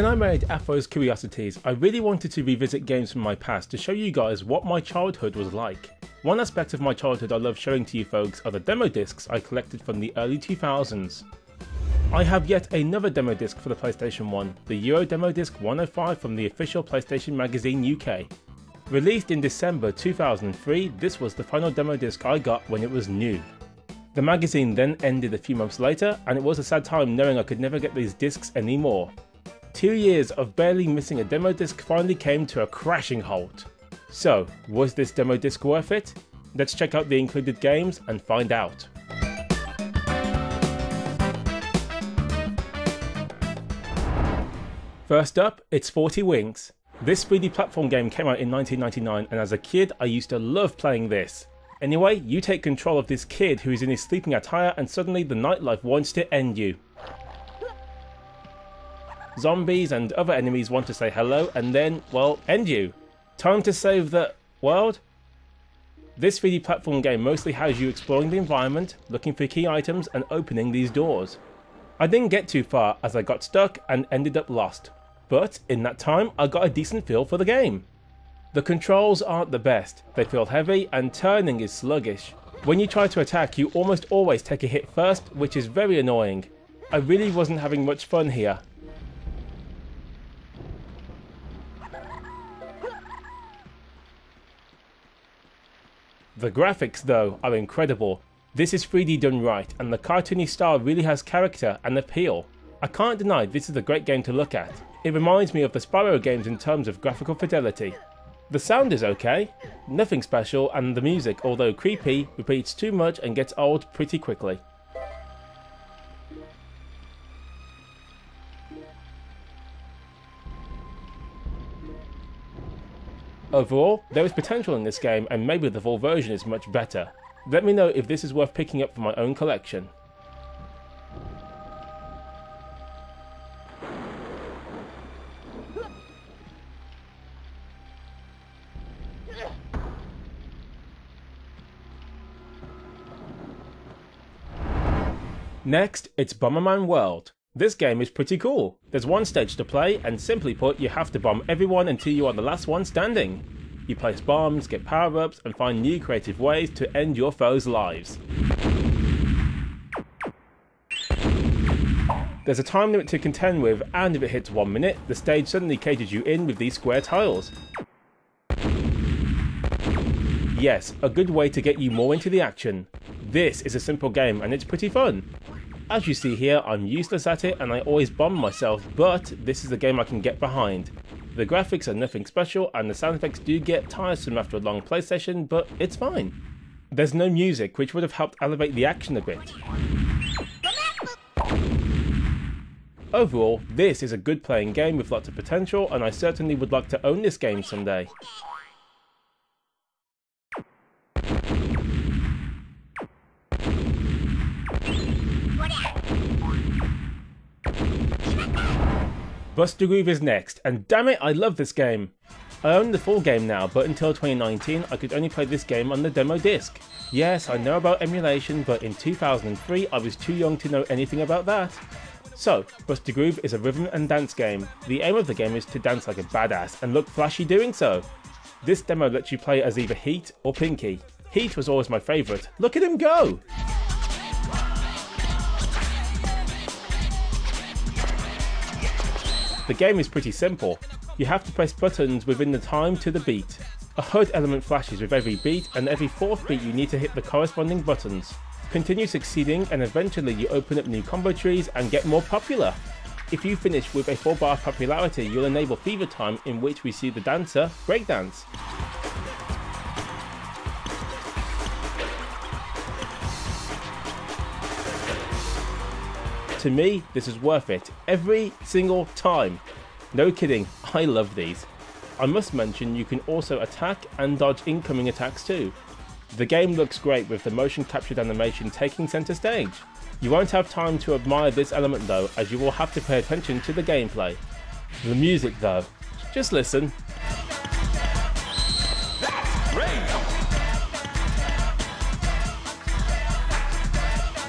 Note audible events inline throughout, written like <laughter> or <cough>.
When I made Affro's Curiosities, I really wanted to revisit games from my past to show you guys what my childhood was like. One aspect of my childhood I love showing to you folks are the demo discs I collected from the early 2000s. I have yet another demo disc for the PlayStation 1, the Euro Demo Disc 105 from the official PlayStation Magazine UK. Released in December 2003, this was the final demo disc I got when it was new. The magazine then ended a few months later, and it was a sad time knowing I could never get these discs anymore. Two years of barely missing a demo disc finally came to a crashing halt. So, was this demo disc worth it? Let's check out the included games and find out. First up, it's 40 Winks. This 3D platform game came out in 1999 and as a kid I used to love playing this. Anyway, you take control of this kid who is in his sleeping attire and suddenly the nightlife wants to end you. Zombies and other enemies want to say hello and then, well, end you. Time to save the world? This 3D platform game mostly has you exploring the environment, looking for key items and opening these doors. I didn't get too far as I got stuck and ended up lost, but in that time I got a decent feel for the game. The controls aren't the best, they feel heavy and turning is sluggish. When you try to attack you almost always take a hit first which is very annoying. I really wasn't having much fun here The graphics though are incredible. This is 3D done right and the cartoony style really has character and appeal. I can't deny this is a great game to look at. It reminds me of the Spyro games in terms of graphical fidelity. The sound is okay, nothing special and the music although creepy repeats too much and gets old pretty quickly. Overall, there is potential in this game and maybe the full version is much better. Let me know if this is worth picking up for my own collection. Next, it's Bomberman World. This game is pretty cool. There's one stage to play, and simply put, you have to bomb everyone until you are the last one standing. You place bombs, get power-ups, and find new creative ways to end your foes' lives. There's a time limit to contend with, and if it hits one minute, the stage suddenly cages you in with these square tiles. Yes, a good way to get you more into the action. This is a simple game and it's pretty fun. As you see here, I'm useless at it and I always bomb myself, but this is a game I can get behind. The graphics are nothing special and the sound effects do get tiresome after a long play session, but it's fine. There's no music, which would have helped elevate the action a bit. Overall, this is a good playing game with lots of potential and I certainly would like to own this game someday. Bust A Groove is next, and damn it, I love this game. I own the full game now, but until 2019 I could only play this game on the demo disc. Yes, I know about emulation, but in 2003 I was too young to know anything about that. So, Bust A Groove is a rhythm and dance game. The aim of the game is to dance like a badass and look flashy doing so. This demo lets you play as either Heat or Pinky. Heat was always my favourite. Look at him go! The game is pretty simple. You have to press buttons within the time to the beat. A HUD element flashes with every beat and every fourth beat you need to hit the corresponding buttons. Continue succeeding and eventually you open up new combo trees and get more popular. If you finish with a 4 bar popularity you'll enable Fever Time in which we see the dancer breakdance. To me, this is worth it every single time. No kidding, I love these. I must mention you can also attack and dodge incoming attacks too. The game looks great with the motion captured animation taking centre stage. You won't have time to admire this element though as you will have to pay attention to the gameplay. The music though, just listen.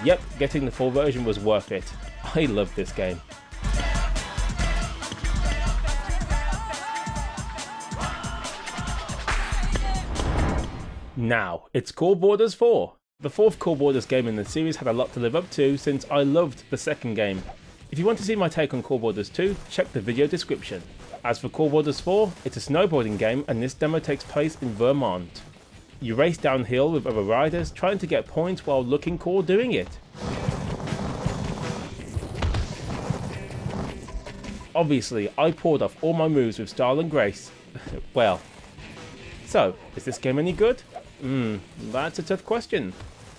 Yep, getting the full version was worth it. I love this game. Now, it's Cool Boarders 4. The fourth Cool Boarders game in the series had a lot to live up to since I loved the second game. If you want to see my take on Cool Boarders 2, check the video description. As for Cool Boarders 4, it's a snowboarding game and this demo takes place in Vermont. You race downhill with other riders trying to get points while looking cool doing it. Obviously, I poured off all my moves with style and grace. <laughs> well, so, is this game any good? Hmm, that's a tough question.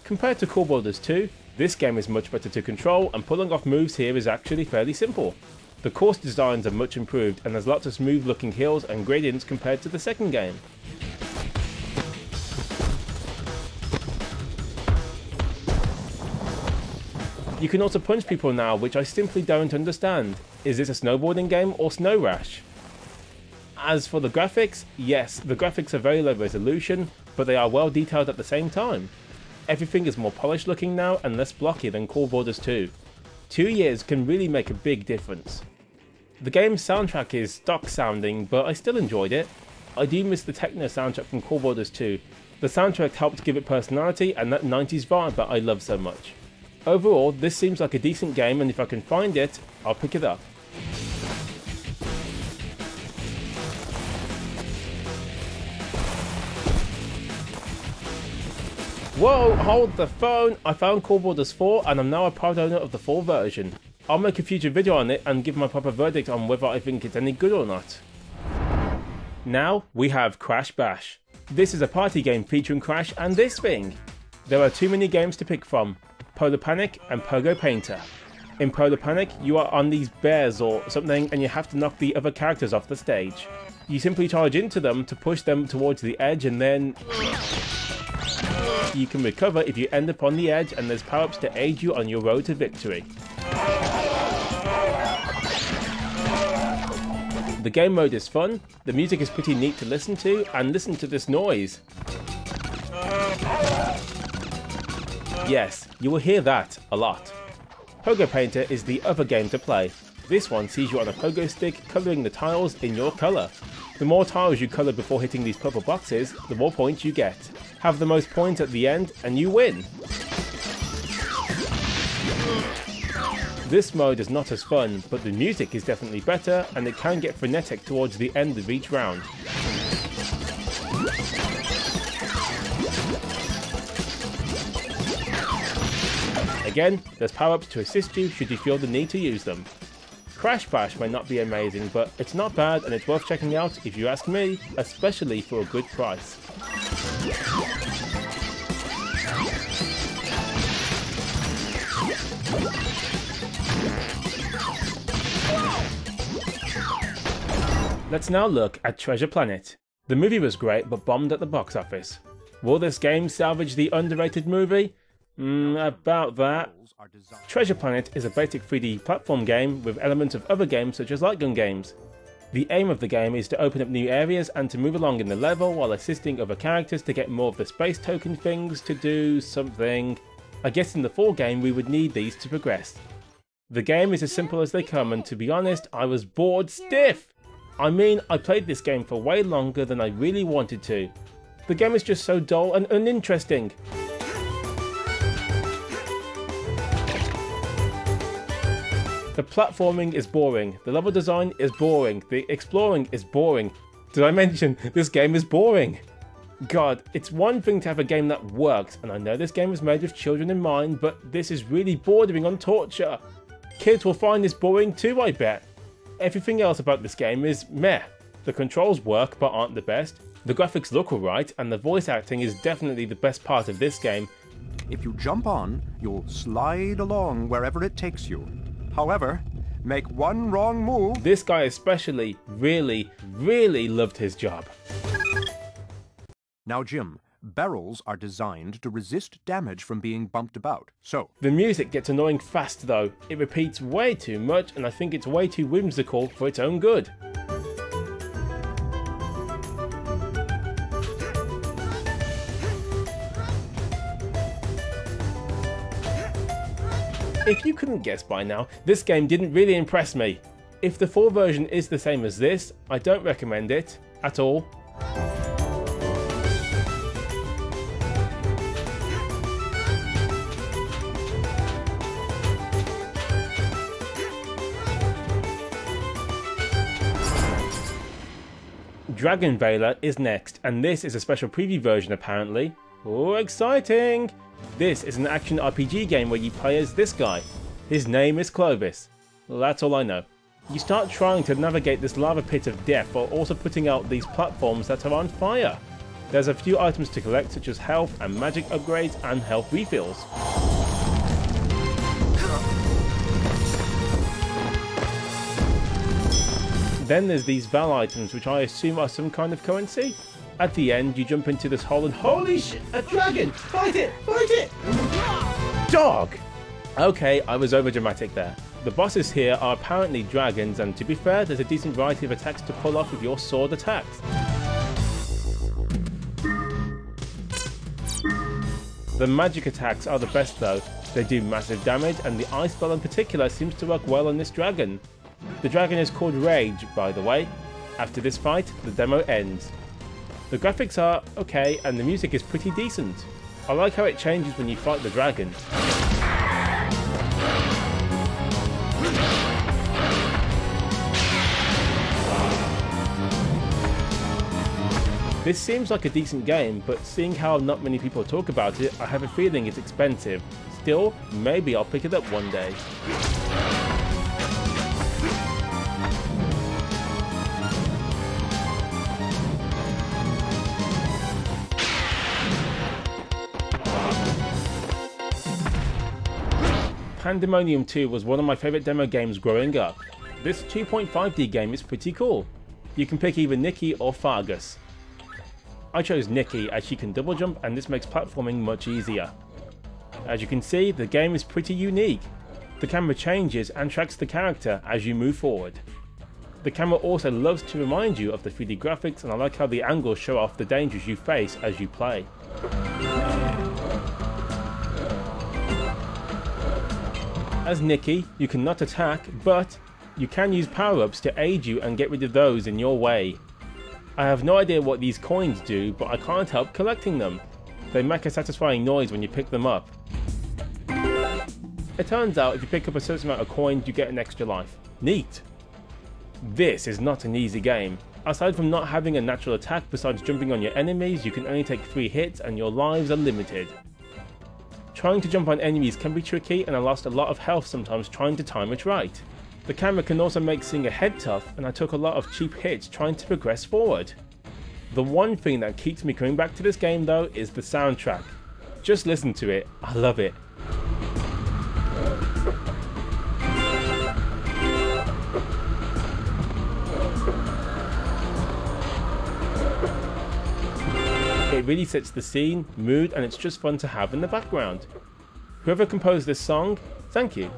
Compared to Cool Boarders 2, this game is much better to control and pulling off moves here is actually fairly simple. The course designs are much improved and there's lots of smooth looking hills and gradients compared to the second game. You can also punch people now which I simply don't understand. Is this a snowboarding game or Snow Rash? As for the graphics, yes, the graphics are very low resolution, but they are well detailed at the same time. Everything is more polished looking now and less blocky than Cool Boarders 2. Two years can really make a big difference. The game's soundtrack is stock sounding, but I still enjoyed it. I do miss the techno soundtrack from Cool Boarders 2. The soundtrack helped give it personality and that 90s vibe that I love so much. Overall, this seems like a decent game and if I can find it, I'll pick it up. Whoa, hold the phone! I found Cool Boarders 4 and I'm now a proud owner of the full version. I'll make a future video on it and give my proper verdict on whether I think it's any good or not. Now, we have Crash Bash. This is a party game featuring Crash and this thing. There are too many games to pick from, Polar Panic and Pogo Painter. In Polar Panic, you are on these bears or something and you have to knock the other characters off the stage. You simply charge into them to push them towards the edge and then... You can recover if you end up on the edge and there's power-ups to aid you on your road to victory. The game mode is fun, the music is pretty neat to listen to, and listen to this noise. Yes, you will hear that a lot. Pogo Painter is the other game to play. This one sees you on a pogo stick colouring the tiles in your colour. The more tiles you colour before hitting these purple boxes, the more points you get. Have the most points at the end and you win. This mode is not as fun, but the music is definitely better and it can get frenetic towards the end of each round. Again, there's power-ups to assist you should you feel the need to use them. Crash Bash may not be amazing, but it's not bad and it's worth checking out if you ask me, especially for a good price. Let's now look at Treasure Planet. The movie was great but bombed at the box office. Will this game salvage the underrated movie? Mm, about that. Treasure Planet is a basic 3D platform game with elements of other games such as light gun games. The aim of the game is to open up new areas and to move along in the level while assisting other characters to get more of the space token things to do something. I guess in the full game we would need these to progress. The game is as simple as they come and to be honest I was bored stiff! I mean, I played this game for way longer than I really wanted to. The game is just so dull and uninteresting. The platforming is boring, the level design is boring, the exploring is boring. Did I mention this game is boring? God, it's one thing to have a game that works, and I know this game was made with children in mind, but this is really bordering on torture. Kids will find this boring too, I bet. Everything else about this game is meh. The controls work but aren't the best. The graphics look alright and the voice acting is definitely the best part of this game. If you jump on, you'll slide along wherever it takes you. However, make one wrong move. This guy especially really, really loved his job. Now Jim, Barrels are designed to resist damage from being bumped about, so... The music gets annoying fast though. It repeats way too much and I think it's way too whimsical for its own good. If you couldn't guess by now, this game didn't really impress me. If the full version is the same as this, I don't recommend it, at all. Dragon Valor is next, and this is a special preview version apparently, Oh, exciting! This is an action RPG game where you play as this guy. His name is Clovis. That's all I know. You start trying to navigate this lava pit of death while also putting out these platforms that are on fire. There's a few items to collect such as health and magic upgrades and health refills. Then there's these Val items which I assume are some kind of currency. At the end you jump into this hole and holy shit, a dragon! Fight it! Fight it! Dog! Okay, I was over dramatic there. The bosses here are apparently dragons and to be fair there's a decent variety of attacks to pull off with your sword attacks. The magic attacks are the best though, they do massive damage and the ice spell in particular seems to work well on this dragon. The dragon is called Rage by the way. After this fight, the demo ends. The graphics are okay and the music is pretty decent. I like how it changes when you fight the dragon. This seems like a decent game, but seeing how not many people talk about it, I have a feeling it's expensive. Still, maybe I'll pick it up one day. Pandemonium 2 was one of my favourite demo games growing up. This 2.5D game is pretty cool. You can pick either Nikki or Fargus. I chose Nikki as she can double jump and this makes platforming much easier. As you can see, the game is pretty unique. The camera changes and tracks the character as you move forward. The camera also loves to remind you of the 3D graphics and I like how the angles show off the dangers you face as you play. As Nikki, you cannot attack, but you can use power-ups to aid you and get rid of those in your way. I have no idea what these coins do, but I can't help collecting them. They make a satisfying noise when you pick them up. It turns out if you pick up a certain amount of coins, you get an extra life. Neat! This is not an easy game. Aside from not having a natural attack besides jumping on your enemies, you can only take 3 hits and your lives are limited. Trying to jump on enemies can be tricky and I lost a lot of health sometimes trying to time it right. The camera can also make seeing ahead tough and I took a lot of cheap hits trying to progress forward. The one thing that keeps me coming back to this game though is the soundtrack. Just listen to it, I love it. It really sets the scene, mood and it's just fun to have in the background. Whoever composed this song, thank you.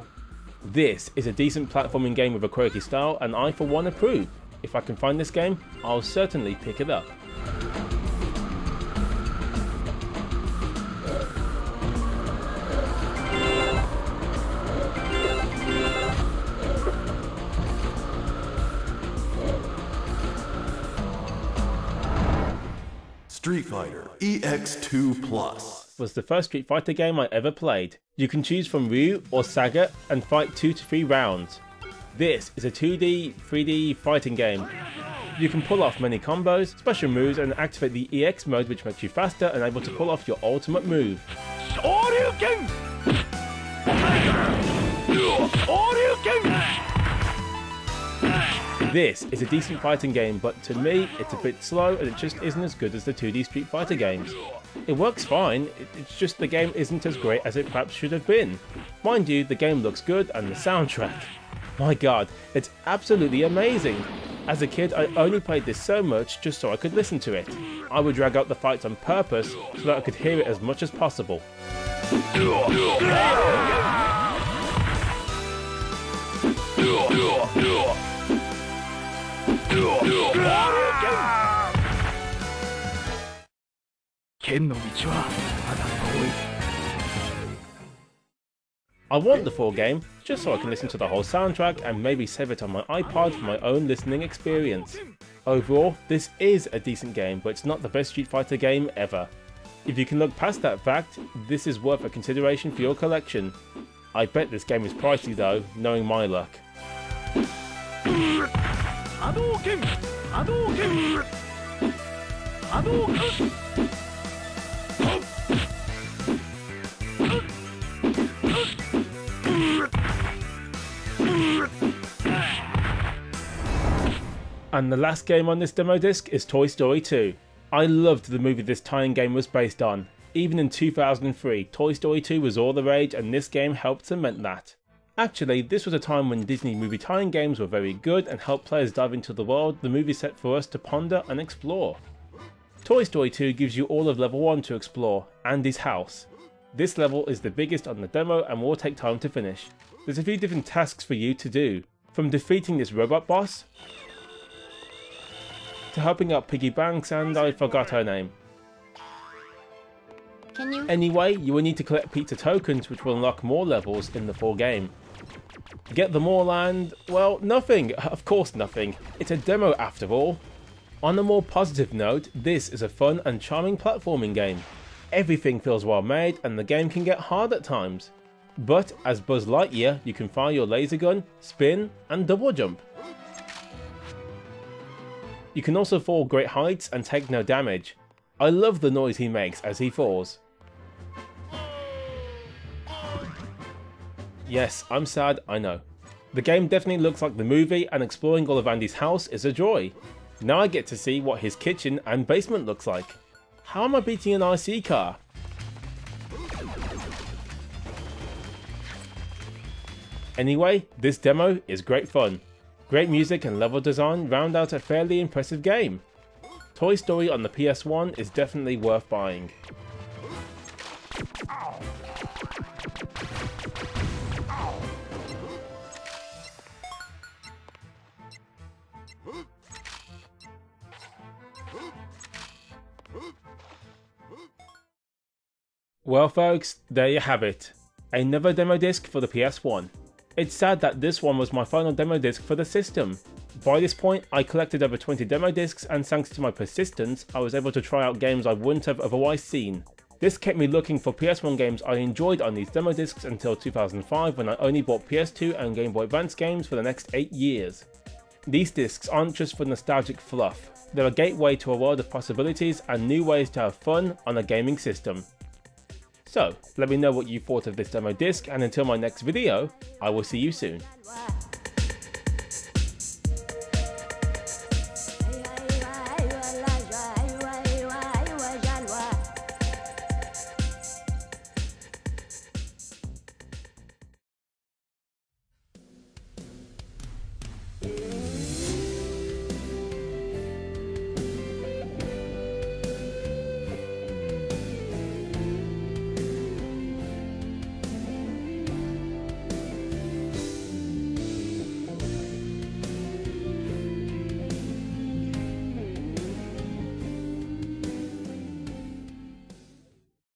This is a decent platforming game with a quirky style and I for one approve. If I can find this game, I'll certainly pick it up. Street Fighter EX2 Plus was the first Street Fighter game I ever played. You can choose from Ryu or Sagat and fight 2 to 3 rounds. This is a 2D, 3D fighting game. You can pull off many combos, special moves and activate the EX mode which makes you faster and able to pull off your ultimate move. This is a decent fighting game, but to me, it's a bit slow and it just isn't as good as the 2D Street Fighter games. It works fine, it's just the game isn't as great as it perhaps should have been. Mind you, the game looks good and the soundtrack. <laughs> My god, it's absolutely amazing. As a kid, I only played this so much just so I could listen to it. I would drag out the fights on purpose so that I could hear it as much as possible. <laughs> I want the full game, just so I can listen to the whole soundtrack and maybe save it on my iPod for my own listening experience. Overall, this is a decent game, but it's not the best Street Fighter game ever. If you can look past that fact, this is worth a consideration for your collection. I bet this game is pricey though, knowing my luck. And the last game on this demo disc is Toy Story 2. I loved the movie this tie-in game was based on. Even in 2003, Toy Story 2 was all the rage and this game helped cement that. Actually, this was a time when Disney movie tie-in games were very good and helped players dive into the world the movie set for us to ponder and explore. Toy Story 2 gives you all of level 1 to explore, Andy's house. This level is the biggest on the demo and will take time to finish. There's a few different tasks for you to do, from defeating this robot boss, to helping out Piggy Banks and I forgot her name. Can you? Anyway, you will need to collect pizza tokens which will unlock more levels in the full game. Get them all and, well, nothing. Of course nothing. It's a demo after all. On a more positive note, this is a fun and charming platforming game. Everything feels well made and the game can get hard at times. But as Buzz Lightyear, you can fire your laser gun, spin, and double jump. You can also fall great heights and take no damage. I love the noise he makes as he falls. Yes, I'm sad, I know. The game definitely looks like the movie and exploring Andy's house is a joy. Now I get to see what his kitchen and basement looks like. How am I beating an RC car? Anyway, this demo is great fun. Great music and level design round out a fairly impressive game. Toy Story on the PS1 is definitely worth buying. Well folks, there you have it. Another demo disc for the PS1. It's sad that this one was my final demo disc for the system. By this point, I collected over 20 demo discs and thanks to my persistence, I was able to try out games I wouldn't have otherwise seen. This kept me looking for PS1 games I enjoyed on these demo discs until 2005 when I only bought PS2 and Game Boy Advance games for the next 8 years. These discs aren't just for nostalgic fluff, they're a gateway to a world of possibilities and new ways to have fun on a gaming system. So, let me know what you thought of this demo disc and until my next video, I will see you soon.